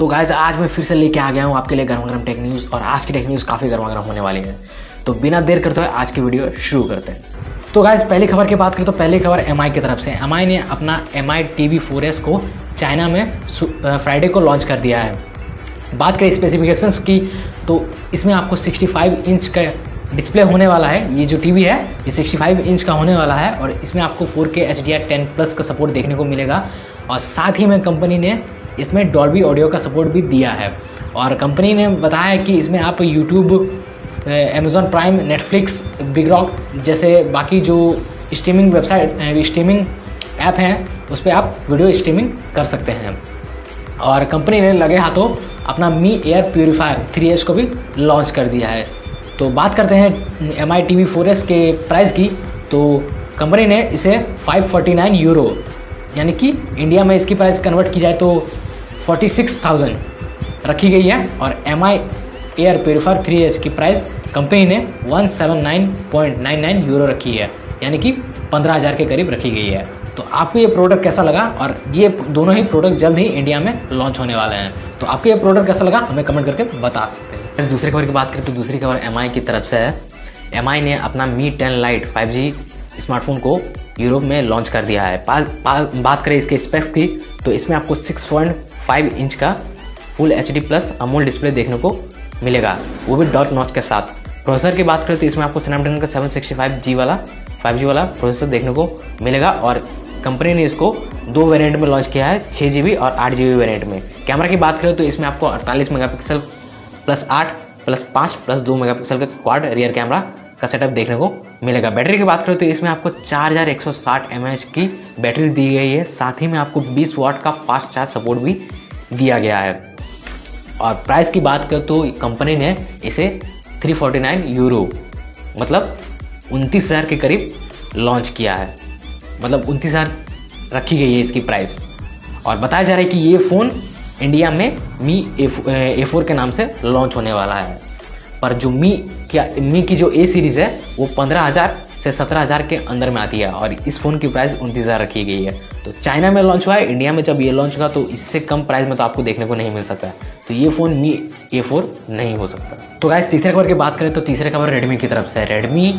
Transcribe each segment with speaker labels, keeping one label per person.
Speaker 1: तो गाइज़ आज मैं फिर से लेके आ गया हूँ आपके लिए गर्मा गर्म टेक न्यूज़ और आज की टेक न्यूज़ काफ़ी गर्मा गर्म होने वाली है। तो बिना देर करते हुए आज की वीडियो शुरू करते हैं। तो गाइज़ पहली खबर की बात करें तो पहली खबर एमआई की तरफ़ से। एमआई ने अपना M I T V four S को चाइना में फ्राइडे को लॉन्च कर दिया है। बात करें स्पेसिफिकेशंस की तो इसमें आपको 65 इंच का डिस्प्ले होने वाला है। ये जो टीवी है, ये 65 इंच का होने वाला है और इसमें आपको 4K HDR 10 प्लस का सपोर्ट देखने को मिलेगा। और साथ ही में कंपनी ने इसमें डॉल्बी ऑडियो का सपोर्ट भी दिया है। और कंपनी ने बताया कि इसमें आप YouTube Amazon Prime Netflix big rock जैसे बाकी जो स्ट्रीमिंग वेबसाइट स्ट्रीमिंग ऐप हैं, उस पर आप वीडियो स्ट्रीमिंग कर सकते हैं। और कंपनी ने लगे हाथों अपना मी एयर प्योरीफायर थ्री को भी लॉन्च कर दिया है। तो बात करते हैं M I T V four S के प्राइस की। तो कंपनी ने इसे 549 यूरो यानी कि इंडिया में इसकी प्राइस कन्वर्ट की जाए तो 46,000 रखी गई है और M I air purifier three H की प्राइस कंपनी ने 179.99 यूरो रखी है यानी कि 15,000 के करीब रखी गई है। तो आपको ये प्रोडक्ट कैसा लगा? और ये दोनों ही प्रोडक्ट जल्द ही इंडिया में लॉन्च होने वाले हैं। तो आपको ये प्रोडक्ट कैसा लगा? हमें कमेंट करके बता सकते हैं। दूसरी खबर की बात करें तो दूसरी खबर एम की तरफ़ से है। MI ने अपना Mi ten lite five smartphone को यूरोप में लॉन्च कर दिया है। बात करें इसके स्पेक्स की तो इसमें आपको 6.5 इंच का full HD plus AMOLED display देखने को मिलेगा। वो भी डॉट नॉच के साथ। प्रोसेसर की बात करें तो इसमें आपको स्नैपड्रैगन का 765G वाला 5G वाला प्रोसेसर देखने को मिलेगा और कंपनी ने इसको दो वेरिएंट में लॉन्च किया है छः जी और आठ जी वेरिएंट में। कैमरा की बात करें तो इसमें आपको अड़तालीस मेगापिक्सल प्लस आठ प्लस पाँच प्लस दो मेगापिक्सल का क्वाड रियर कैमरा का सेटअप देखने को मिलेगा। बैटरी की बात करें तो इसमें आपको चार हज़ार की बैटरी दी गई है। साथ ही में आपको 20 वाट का फास्ट चार्ज सपोर्ट भी दिया गया है। और प्राइस की बात करें तो कंपनी ने इसे 349 यूरो मतलब उनतीस हज़ार के करीब लॉन्च किया है। मतलब उनतीस हज़ार रखी गई है इसकी प्राइस और बताया जा रहा है कि ये फ़ोन इंडिया में मी ए फोर के नाम से लॉन्च होने वाला है। पर जो मी क्या मी की जो ए सीरीज़ है, वो पंद्रह हज़ार से सत्रह हज़ार के अंदर में आती है और इस फ़ोन की प्राइस उनतीस हज़ार रखी गई है। तो चाइना में लॉन्च हुआ है इंडिया में जब ये लॉन्च हुआ तो इससे कम प्राइस में तो आपको देखने को नहीं मिल सकता है। तो ये फ़ोन मी ए फोर नहीं हो सकता। तो गाइस तीसरे खबर की बात करें तो तीसरे खबर रेडमी की तरफ़ से। है रेडमी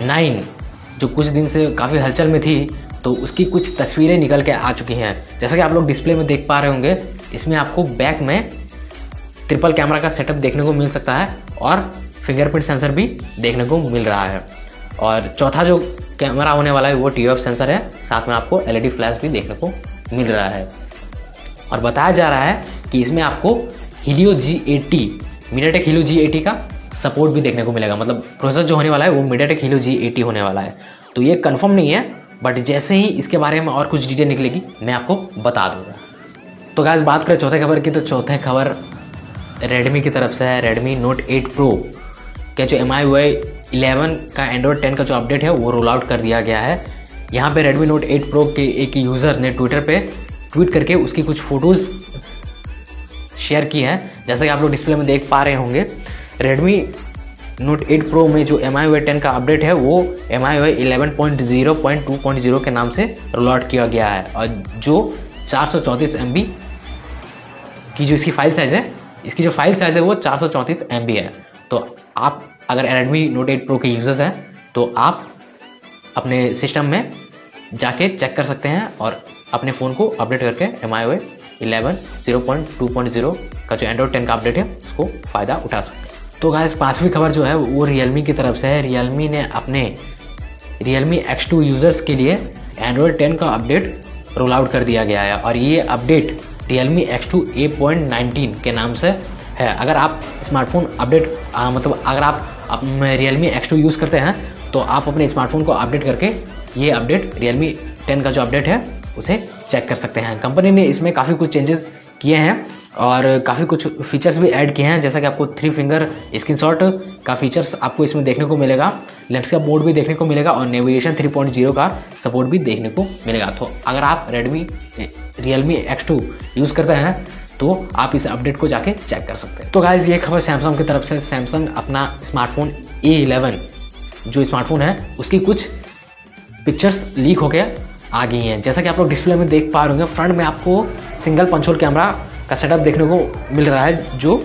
Speaker 1: नाइन जो कुछ दिन से काफ़ी हलचल में थी तो उसकी कुछ तस्वीरें निकल के आ चुकी हैं। जैसा कि आप लोग डिस्प्ले में देख पा रहे होंगे, इसमें आपको बैक में ट्रिपल कैमरा का सेटअप देखने को मिल सकता है और फिंगरप्रिंट सेंसर भी देखने को मिल रहा है। और चौथा जो कैमरा होने वाला है, वो टी सेंसर है। साथ में आपको एलईडी फ्लैश भी देखने को मिल रहा है। और बताया जा रहा है कि इसमें आपको Helio G eighty MediaTek Helio G eighty का सपोर्ट भी देखने को मिलेगा। मतलब प्रोसेसर जो होने वाला है, वो मीडियाटेक हीलियो जी एटी होने वाला है। तो ये कन्फर्म नहीं है बट जैसे ही इसके बारे में और कुछ डिटेल निकलेगी, मैं आपको बता दूँगा। तो गाइस बात करें चौथे खबर की तो चौथे खबर रेडमी की तरफ़ से है। रेडमी नोट 8 प्रो का जो एम आई वाई इलेवन का एंड्रॉयड टेन का जो अपडेट है, वो रोल आउट कर दिया गया है। यहाँ पे रेडमी नोट 8 प्रो के एक यूज़र ने ट्विटर पे ट्वीट करके उसकी कुछ फ़ोटोज़ शेयर की हैं। जैसा कि आप लोग डिस्प्ले में देख पा रहे होंगे रेडमी नोट 8 प्रो में जो एम आई टेन का अपडेट है, वो M I Y eleven point zero point two point zero के नाम से रोल आउट किया गया है। और जो चार सौ चौंतीस एम बी की जो इसकी फ़ाइल साइज़ है, इसकी जो फ़ाइल साइज़ है, वो चार सौ चौंतीस एम बी है। तो आप अगर रेडमी नोट एट प्रो के यूज़र्स हैं तो आप अपने सिस्टम में जाके चेक कर सकते हैं और अपने फ़ोन को अपडेट करके M I Y eleven zero point two point zero का जो एंड्रॉइड टेन का अपडेट है, उसको फ़ायदा उठा सकते हैं। तो गाइस पांचवी खबर जो है, वो रियलमी की तरफ़ से है। रियलमी ने अपने रियलमी एक्स टू यूज़र्स के लिए एंड्रॉयड टेन का अपडेट रोल आउट कर दिया गया है और ये update Realme X two A point nineteen के नाम से है। अगर आप स्मार्टफ़ोन अपडेट मतलब अगर आप रियलमी एक्स टू यूज़ करते हैं तो आप अपने स्मार्टफ़ोन को अपडेट करके ये अपडेट रियलमी टेन का जो अपडेट है, उसे चेक कर सकते हैं। कंपनी ने इसमें काफ़ी कुछ चेंजेस किए हैं और काफ़ी कुछ फीचर्स भी ऐड किए हैं, जैसा कि आपको थ्री फिंगर स्क्रीनशॉट का फीचर्स आपको इसमें देखने को मिलेगा लेंस का मोड भी देखने को मिलेगा और नेविगेशन 3.0 का सपोर्ट भी देखने को मिलेगा। तो अगर आप रियलमी एक्स टू यूज़ करते हैं तो आप इस अपडेट को जाके चेक कर सकते हैं। तो गाइज़ ये खबर सैमसंग की तरफ़ से। सैमसंग अपना स्मार्टफ़ोन ए इलेवन जो स्मार्टफ़ोन है, उसकी कुछ पिक्चर्स लीक होकर आ गई हैं जैसा कि आप लोग डिस्प्ले में देख पा रहे होंगे फ्रंट में आपको सिंगल पंचोल कैमरा का सेटअप देखने को मिल रहा है, जो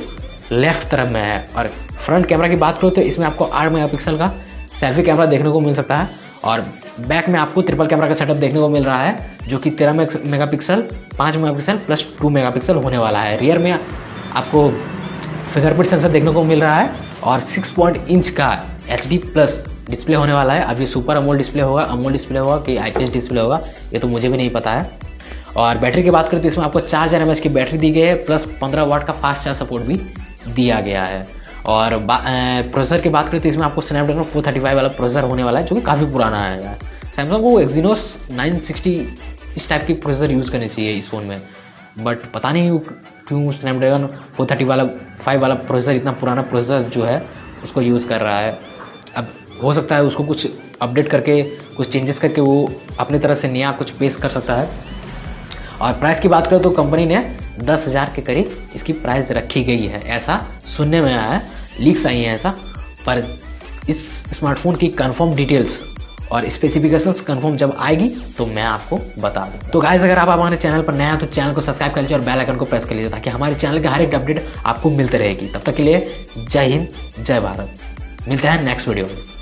Speaker 1: लेफ़्ट तरफ़ में है। और फ्रंट कैमरा की बात करो तो इसमें आपको आठ मेगापिक्सल का सेल्फी कैमरा देखने को मिल सकता है। और बैक में आपको ट्रिपल कैमरा का सेटअप देखने को मिल रहा है, जो कि तेरह मेगा पिक्सल पाँच mega pixel plus two mega pixel होने वाला है। रियर में आपको फिंगरप्रिंट सेंसर देखने को मिल रहा है और सिक्स पॉइंट इंच का एच डी प्लस डिस्प्ले होने वाला है। अभी सुपर अमोल डिस्प्ले होगा। अमोल डिस्प्ले होगा कि आई डिस्प्ले होगा, ये तो मुझे भी नहीं पता है। और बैटरी की बात करें तो इसमें आपको चार हज़ार एम की बैटरी दी गई है प्लस पंद्रह वाट का फास्ट चार्ज सपोर्ट भी दिया गया है। और प्रोसेसर की बात करें तो इसमें आपको स्नैपड्रैगन 435 वाला प्रोसेसर होने वाला है, जो कि काफ़ी पुराना है यार। सैमसंग को एक्जीनोस 960 इस टाइप की प्रोसेसर यूज़ करनी चाहिए इस फ़ोन में। बट पता नहीं क्यों स्नैपड्रैगन 430 वाला फाइव वाला प्रोसेसर इतना पुराना प्रोसेसर जो है, उसको यूज़ कर रहा है। अब हो सकता है उसको कुछ अपडेट करके, कुछ चेंजेस करके वो अपनी तरह से नया कुछ पेश कर सकता है। और प्राइस की बात करें तो कंपनी ने दस हज़ार के करीब इसकी प्राइस रखी गई है, ऐसा सुनने में आया है। लीक्स आई हैं ऐसा, पर इस स्मार्टफ़ोन की कंफर्म डिटेल्स और स्पेसिफिकेशंस कंफर्म जब आएगी तो मैं आपको बता दूँ। तो गाइज़ अगर आप हमारे चैनल पर नया हैं तो चैनल को सब्सक्राइब कर लीजिए और बेल आइकन को प्रेस कर लीजिए, ताकि हमारे चैनल के हर एक अपडेट आपको मिलते रहेगी। तब तक के लिए जय हिंद, जय भारत। मिलते हैं नेक्स्ट वीडियो में।